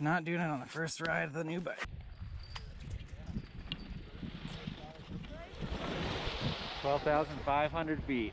Not doing it on the first ride of the new bike. Twelve thousand five hundred feet.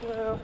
Hello.